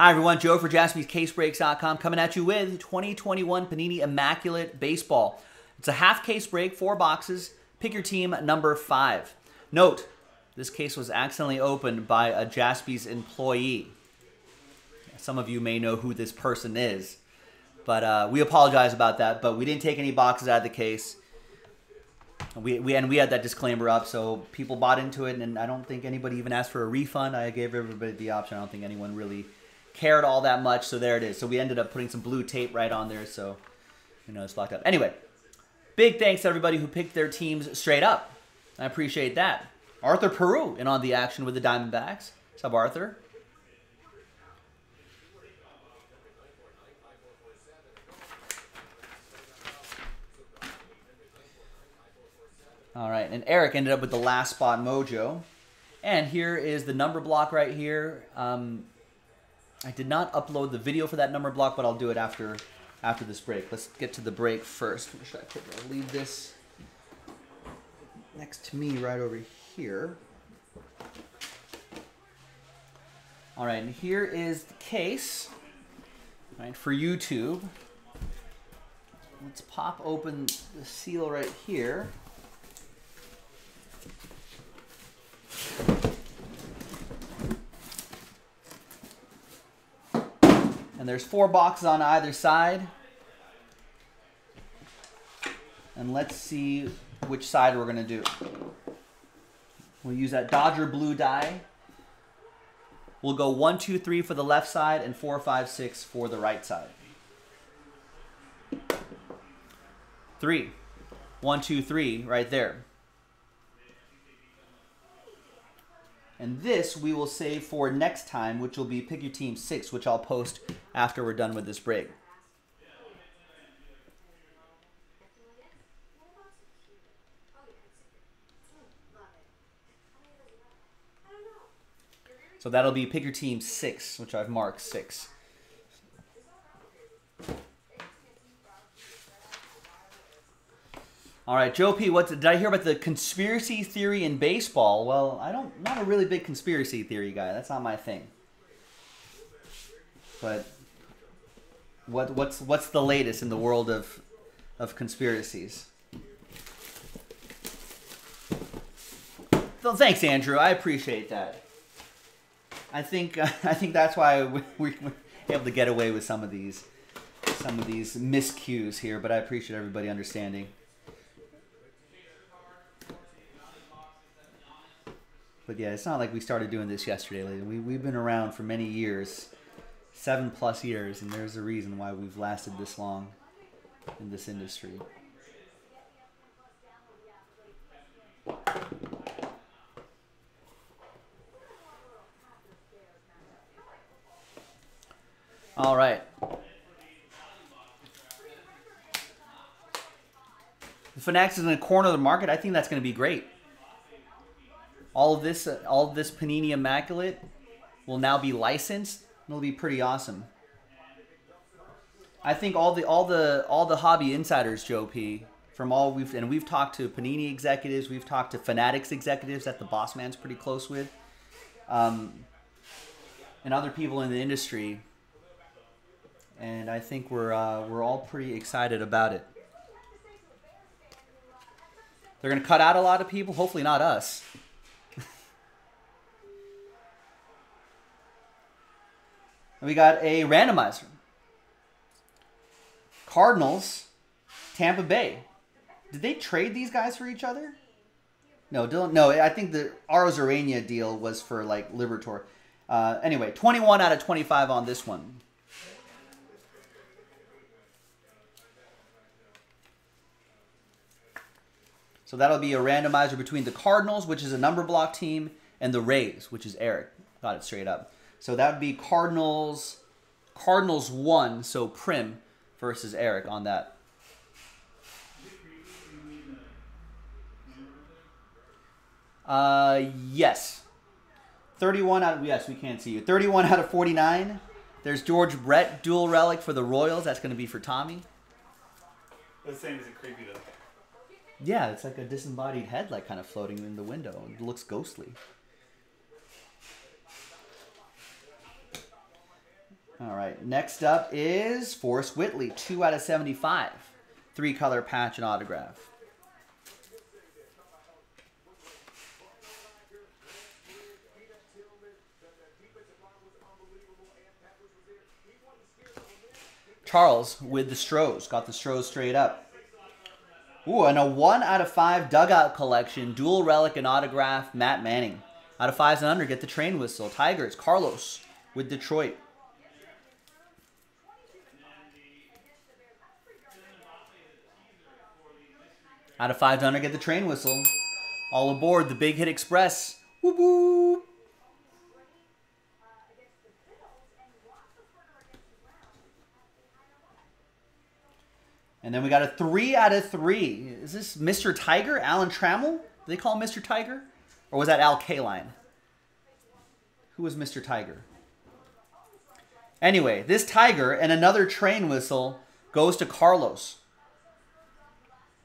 Hi, everyone. Joe for jaspyscasebreaks.com coming at you with 2021 Panini Immaculate Baseball. It's a half case break, four boxes. Pick your team number five. Note, this case was accidentally opened by a Jaspys employee. Some of you may know who this person is, but uh, we apologize about that. But we didn't take any boxes out of the case. We, we and we had that disclaimer up, so people bought into it, and I don't think anybody even asked for a refund. I gave everybody the option. I don't think anyone really cared all that much, so there it is. So we ended up putting some blue tape right on there, so you know it's locked up. Anyway, big thanks to everybody who picked their teams straight up. I appreciate that. Arthur Peru in on the action with the Diamondbacks. What's up, Arthur? All right, and Eric ended up with the last spot mojo. And here is the number block right here. Um, I did not upload the video for that number block, but I'll do it after after this break. Let's get to the break first. Where should I put? I'll leave this next to me right over here. All right, and here is the case right, for YouTube. Let's pop open the seal right here. There's four boxes on either side. And let's see which side we're going to do. We'll use that Dodger blue die. We'll go one, two, three for the left side and four, five, six for the right side. Three. One, two, three, right there. And this we will save for next time, which will be Pick Your Team 6, which I'll post after we're done with this break. So that'll be Pick Your Team 6, which I've marked 6. All right, Joe P. What did I hear about the conspiracy theory in baseball? Well, I don't. Not a really big conspiracy theory guy. That's not my thing. But what what's what's the latest in the world of of conspiracies? Well, thanks, Andrew. I appreciate that. I think I think that's why we, we, we're able to get away with some of these some of these miscues here. But I appreciate everybody understanding. But yeah, it's not like we started doing this yesterday. We, we've been around for many years, seven plus years, and there's a reason why we've lasted this long in this industry. All right. The is in the corner of the market. I think that's going to be great all of this, uh, all this Panini Immaculate will now be licensed. It'll be pretty awesome. I think all the all the all the hobby insiders, Joe P, from all we've and we've talked to Panini executives, we've talked to Fanatics executives that the boss man's pretty close with, um, and other people in the industry. And I think we're uh, we're all pretty excited about it. They're gonna cut out a lot of people. Hopefully not us. We got a randomizer. Cardinals, Tampa Bay. Did they trade these guys for each other? No, Dylan. No, I think the Arozarena deal was for like Liberatore. Uh, anyway, 21 out of 25 on this one. So that'll be a randomizer between the Cardinals, which is a number block team, and the Rays, which is Eric. Got it straight up. So that would be Cardinals, Cardinals one. So Prim versus Eric on that. Uh, yes. 31 out of, yes, we can't see you. 31 out of 49. There's George Brett, dual relic for the Royals. That's going to be for Tommy. The same as a creepy though. Yeah, it's like a disembodied head, like kind of floating in the window. It looks ghostly. All right. Next up is Forrest Whitley, 2 out of 75. Three color patch and autograph. Charles with the Stros. Got the Stros straight up. Ooh, and a 1 out of 5 dugout collection. Dual relic and autograph. Matt Manning. Out of 5s and under, get the train whistle. Tigers, Carlos with Detroit. Out of 5s and under, get the train whistle. All aboard the Big Hit Express. Whoop whoop. And then we got a three out of three. Is this Mr. Tiger, Alan Trammell? Do they call him Mr. Tiger? Or was that Al Kaline? Who was Mr. Tiger? Anyway, this Tiger and another train whistle goes to Carlos.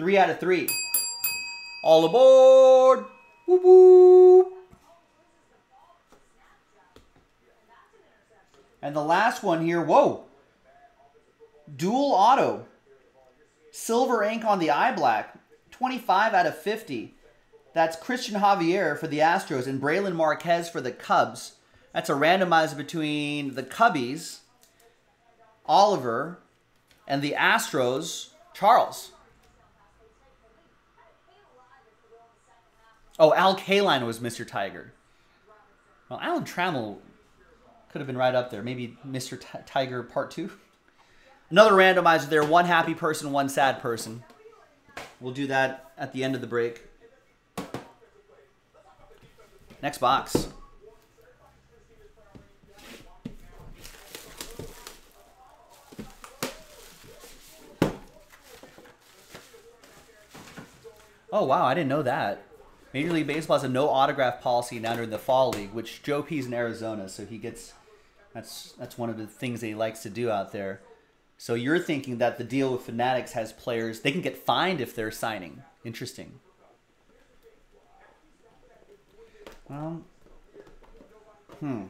Three out of three. All aboard! Whoop whoop! And the last one here, whoa! Dual auto. Silver ink on the eye black. 25 out of 50. That's Christian Javier for the Astros and Brailyn Marquez for the Cubs. That's a randomizer between the Cubbies, Oliver, and the Astros, Charles. Oh, Al Kaline was Mr. Tiger. Well, Alan Trammell could have been right up there. Maybe Mr. T Tiger Part 2. Another randomizer there. One happy person, one sad person. We'll do that at the end of the break. Next box. Oh, wow. I didn't know that. Major League Baseball has a no autograph policy now during the fall league, which Joe P's in Arizona, so he gets that's that's one of the things that he likes to do out there. So you're thinking that the deal with Fanatics has players they can get fined if they're signing. Interesting. Well, hmm.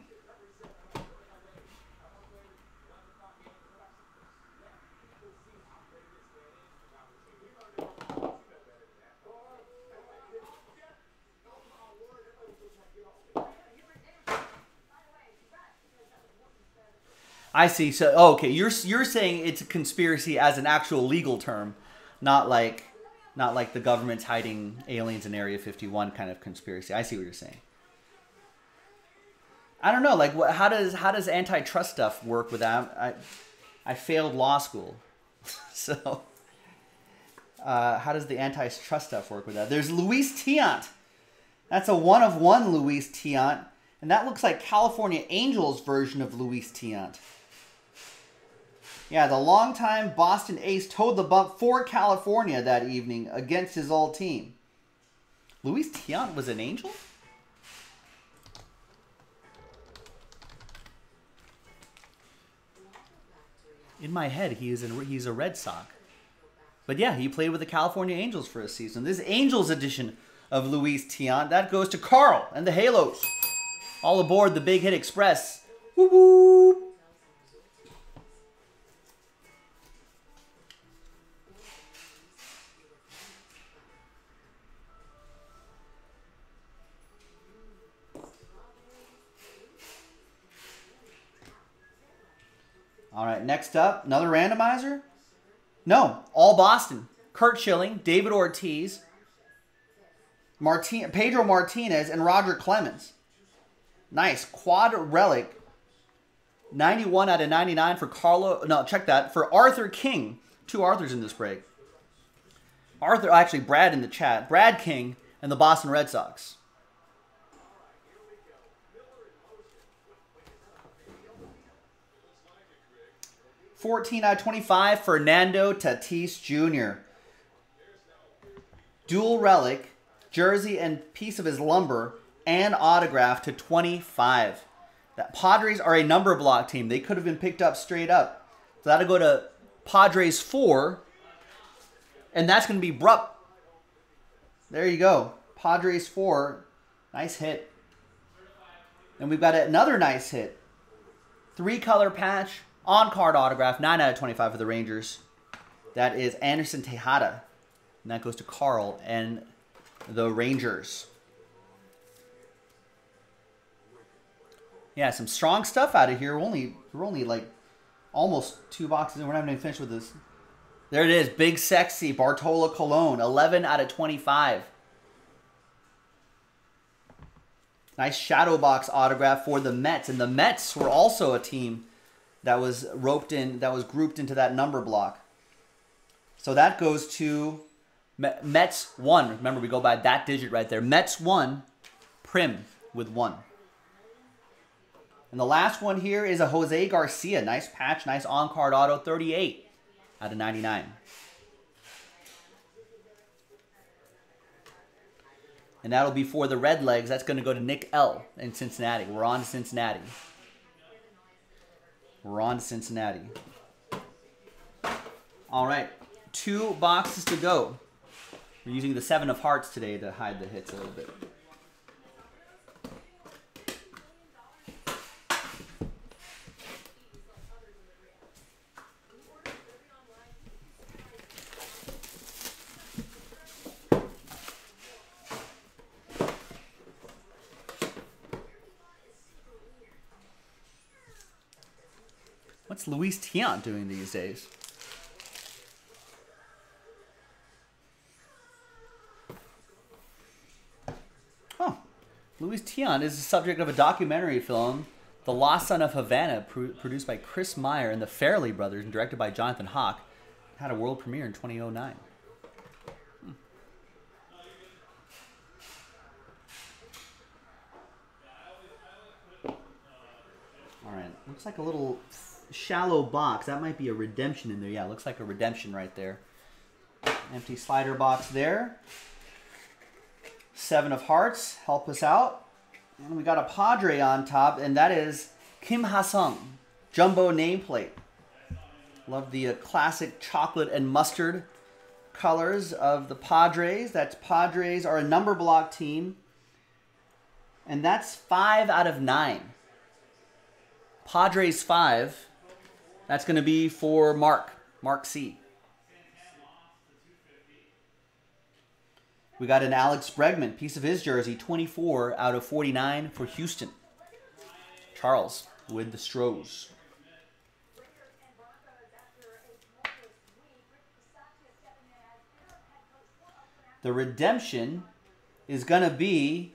I see. So, oh, okay, you're you're saying it's a conspiracy as an actual legal term, not like not like the government's hiding aliens in Area 51 kind of conspiracy. I see what you're saying. I don't know. Like, what? How does how does antitrust stuff work with that? I I failed law school, so uh, how does the antitrust stuff work with that? There's Luis Tiant. That's a one of one Luis Tiant, and that looks like California Angels version of Luis Tiant. Yeah, the longtime Boston ace toed the bump for California that evening against his old team. Luis Tiant was an angel? In my head, he is an, he's a Red Sox. But yeah, he played with the California Angels for a season. This Angels edition of Luis Tiant, that goes to Carl and the Halos. All aboard the Big Hit Express. Woo woo! Next up, another randomizer. No, all Boston. Curt Schilling, David Ortiz, Martin, Pedro Martinez, and Roger Clemens. Nice quad relic. 91 out of 99 for Carlo. No, check that. For Arthur King. Two Arthurs in this break. Arthur, actually, Brad in the chat. Brad King and the Boston Red Sox. 14 out of 25, Fernando Tatis Jr. Dual relic, jersey and piece of his lumber, and autograph to 25. That Padres are a number block team. They could have been picked up straight up. So that'll go to Padres 4. And that's going to be Brupp. There you go. Padres 4. Nice hit. And we've got another nice hit. Three color patch, on card autograph, 9 out of 25 for the Rangers. That is Anderson Tejeda. And that goes to Carl and the Rangers. Yeah, some strong stuff out of here. We're only we're only like almost two boxes and we're not even finished with this. There it is, big sexy Bartolo Colon, 11 out of 25. Nice shadow box autograph for the Mets, and the Mets were also a team that was roped in, that was grouped into that number block. So that goes to Mets one. Remember, we go by that digit right there. Mets one, Prim with one. And the last one here is a Jose Garcia. Nice patch, nice on-card auto, 38 out of 99. And that'll be for the Red Legs. That's going to go to Nick L. in Cincinnati. We're on to Cincinnati. We're on to Cincinnati. All right, two boxes to go. We're using the Seven of Hearts today to hide the hits a little bit. What's Luis doing these days? Huh. Luis Tiant is the subject of a documentary film, The Lost Son of Havana, produced by Chris Meyer and the Farrelly brothers and directed by Jonathan Hock. Had a world premiere in 2009. Hmm. All right, looks like a little shallow box. That might be a redemption in there. Yeah, looks like a redemption right there. Empty slider box there. Seven of Hearts, help us out. And we got a Padre on top, and that is Kim Ha-sung, jumbo nameplate. Love the uh, classic chocolate and mustard colors of the Padres. That's Padres are a number block team. And that's five out of nine. Padres five. That's going to be for Mark, Mark C. We got an Alex Bregman, piece of his jersey, 24 out of 49 for Houston. Charles with the Stros. The redemption is going to be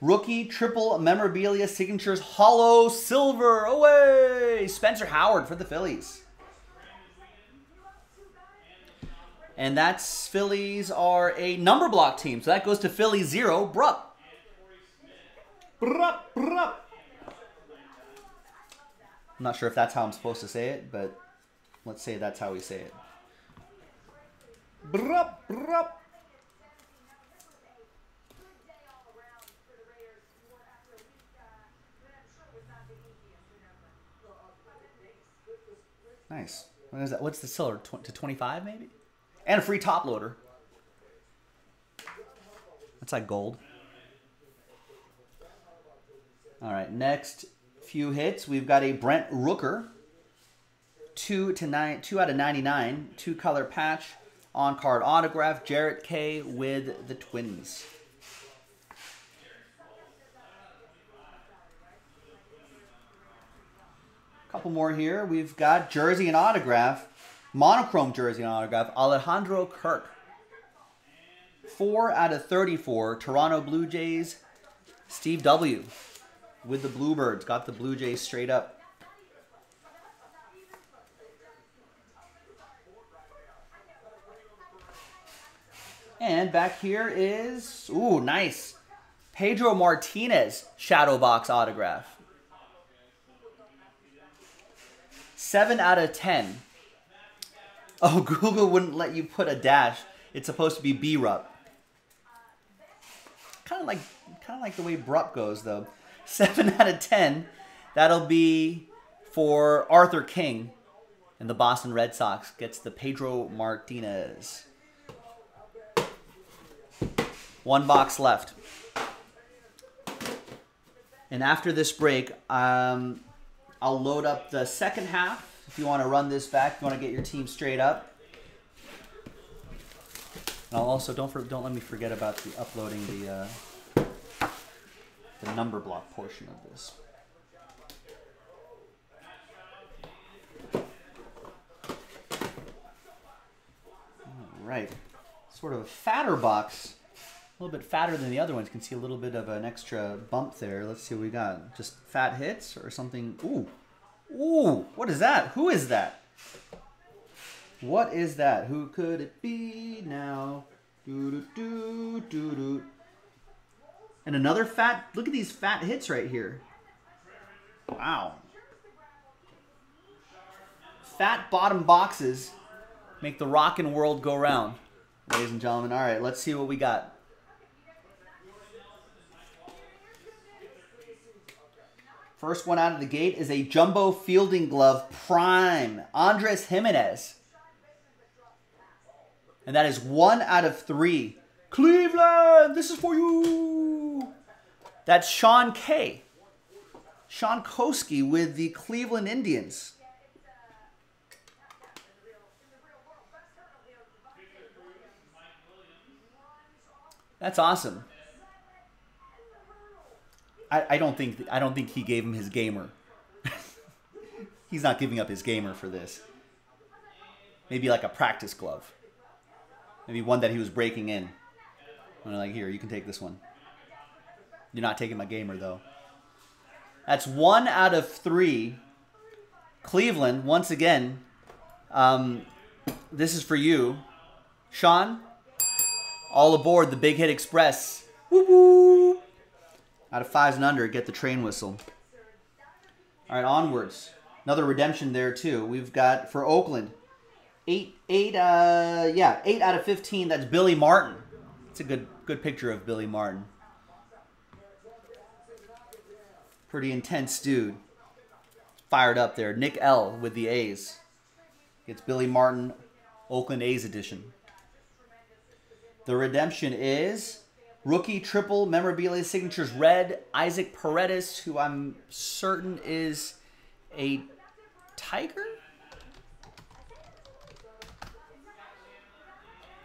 Rookie triple memorabilia signatures hollow silver away. Spencer Howard for the Phillies. And that's Phillies are a number block team. So that goes to Philly zero. Brupp. Brupp, Brupp. I'm not sure if that's how I'm supposed to say it, but let's say that's how we say it. Brupp, Brupp. Nice. What is that? What's the seller? Tw to 25 maybe? And a free top loader. That's like gold. All right, next few hits. We've got a Brent Rooker. Two to nine, two out of 99. Two color patch on card autograph. Jarrett K with the Twins. Couple more here. We've got jersey and autograph, monochrome jersey and autograph, Alejandro Kirk. Four out of 34, Toronto Blue Jays, Steve W. with the Bluebirds. Got the Blue Jays straight up. And back here is, ooh, nice. Pedro Martinez shadow box autograph. 7 out of 10. Oh, Google wouldn't let you put a dash. It's supposed to be B-Rup. Kind of like kind of like the way Brupp goes though. 7 out of 10. That'll be for Arthur King and the Boston Red Sox gets the Pedro Martinez. One box left. And after this break, um, I'll load up the second half if you want to run this back. You want to get your team straight up. And I'll also don't for, don't let me forget about the uploading the uh, the number block portion of this. All right, sort of a fatter box, a little bit fatter than the other ones. You can see a little bit of an extra bump there. Let's see what we got. Just fat hits or something. Ooh, ooh, what is that? Who is that? What is that? Who could it be now? Doo doo doo doo doo. And another fat. Look at these fat hits right here. Wow. Fat bottom boxes make the rockin' world go round, ladies and gentlemen. All right, let's see what we got. First one out of the gate is a jumbo fielding glove prime, Andres Gimenez. And that is one out of three. Cleveland, this is for you. That's Sean K. Sean Koski with the Cleveland Indians. That's awesome. I, I don't think I don't think he gave him his gamer. He's not giving up his gamer for this. Maybe like a practice glove. Maybe one that he was breaking in. And like, here, you can take this one. You're not taking my gamer though. That's one out of three. Cleveland, once again, um, this is for you. Sean, all aboard the Big Hit Express. Woo woo! Out of fives and under, get the train whistle. All right, onwards. Another redemption there too. We've got for Oakland, eight, eight, uh, yeah, eight out of fifteen. That's Billy Martin. It's a good, good picture of Billy Martin. Pretty intense dude. Fired up there. Nick L with the A's. It's Billy Martin, Oakland A's edition. The redemption is rookie triple memorabilia signatures red Isaac Paredes, who I'm certain is a Tiger.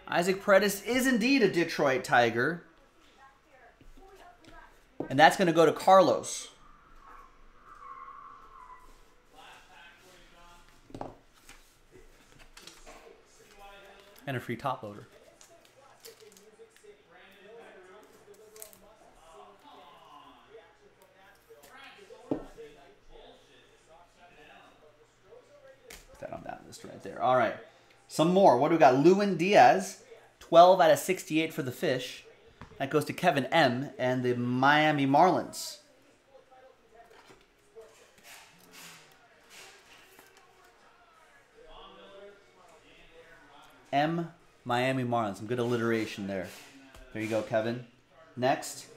Isaac Paredes is indeed a Detroit Tiger. And that's going to go to Carlos. And a free top loader. Put that on that list right there. All right. Some more. What do we got? Lewin Diaz, 12 out of 68 for the fish. That goes to Kevin M. and the Miami Marlins. M. Miami Marlins. Some good alliteration there. There you go, Kevin. Next,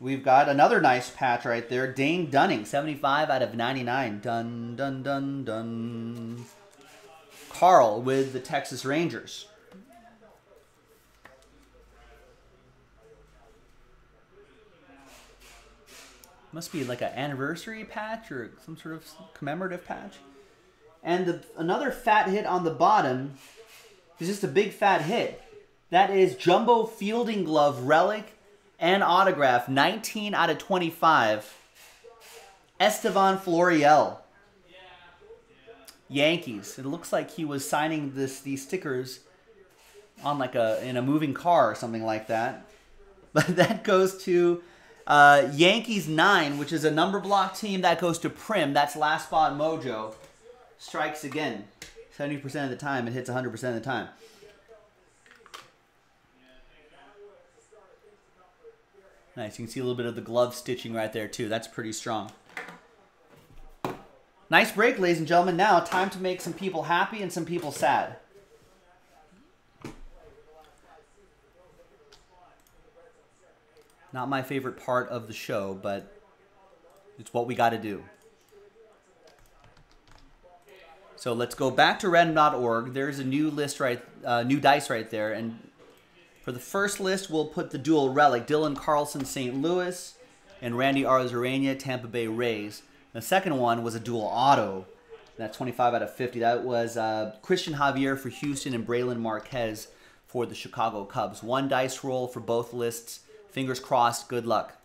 we've got another nice patch right there. Dane Dunning, 75 out of 99. Dun, dun, dun, dun. Carl with the Texas Rangers. Must be like an anniversary patch or some sort of commemorative patch. And the, another fat hit on the bottom is just a big fat hit. That is Jumbo Fielding Glove Relic and Autograph, 19 out of 25. Estevan Florial. Yankees. It looks like he was signing this these stickers on like a in a moving car or something like that. But that goes to uh, Yankees nine, which is a number block team. That goes to Prim. That's last spot mojo. Strikes again. 70% of the time. It hits 100% of the time. Nice. You can see a little bit of the glove stitching right there too. That's pretty strong. Nice break, ladies and gentlemen. Now, time to make some people happy and some people sad. Not my favorite part of the show, but it's what we got to do. So let's go back to random.org. There's a new list right, uh, new dice right there, and for the first list, we'll put the dual relic: Dylan Carlson, St. Louis, and Randy Arozarena, Tampa Bay Rays. The second one was a dual auto. That's 25 out of 50. That was uh, Christian Javier for Houston and Brailyn Marquez for the Chicago Cubs. One dice roll for both lists. Fingers crossed. Good luck.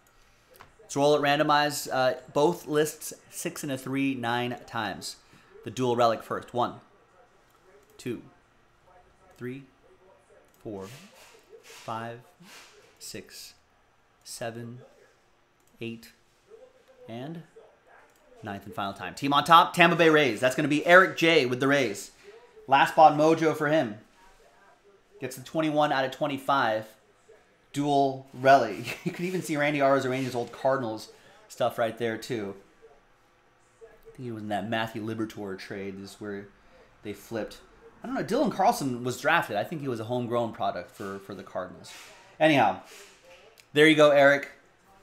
Let's roll it randomized. Uh, both lists six and a three, nine times. The dual relic first. One, two, three, four, five, six, seven, eight, and ninth and final time. Team on top, Tampa Bay Rays. That's going to be Eric J with the Rays. Last spot mojo for him. Gets the 21 out of 25. Dual rally. You could even see Randy Arozarena's old Cardinals stuff right there, too. I think he was in that Matthew Liberatore trade, is where they flipped. I don't know. Dylan Carlson was drafted. I think he was a homegrown product for, for the Cardinals. Anyhow, there you go, Eric.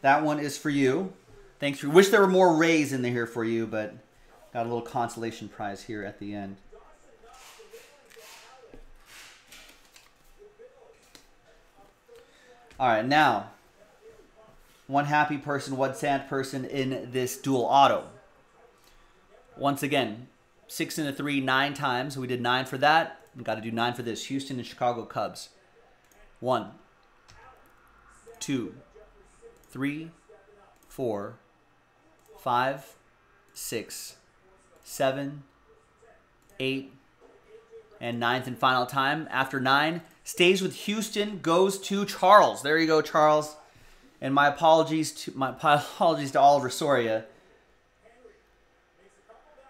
That one is for you. Thanks for. Wish there were more Rays in here for you, but got a little consolation prize here at the end. All right, now one happy person, one sad person in this dual auto. Once again, six and a three, nine times. We did nine for that. We got to do nine for this. Houston and Chicago Cubs. One, two, three, four, five, six, seven, eight, and ninth and final time. After nine, stays with Houston, goes to Charles. There you go, Charles. And my apologies to my apologies to Oliver Soria.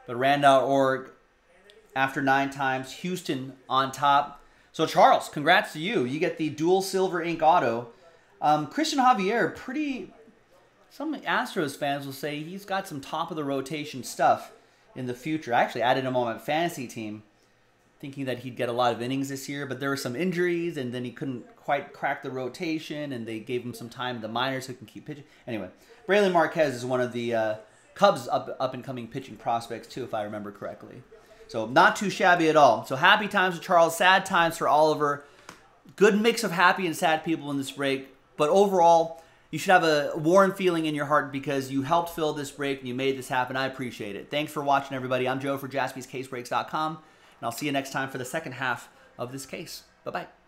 But Rand.org after nine times, Houston on top. So Charles, congrats to you. You get the dual silver ink auto. Um, Christian Javier, pretty. Some Astros fans will say he's got some top of the rotation stuff in the future. I actually added him on my fantasy team, thinking that he'd get a lot of innings this year, but there were some injuries, and then he couldn't quite crack the rotation, and they gave him some time in the minors so can keep pitching. Anyway, Brailyn Marquez is one of the uh, Cubs up up and coming pitching prospects too, if I remember correctly. So not too shabby at all. So happy times for Charles, sad times for Oliver. Good mix of happy and sad people in this break, but overall, you should have a warm feeling in your heart because you helped fill this break and you made this happen. I appreciate it. Thanks for watching, everybody. I'm Joe for JaspysCaseBreaks.com, and I'll see you next time for the second half of this case. Bye bye.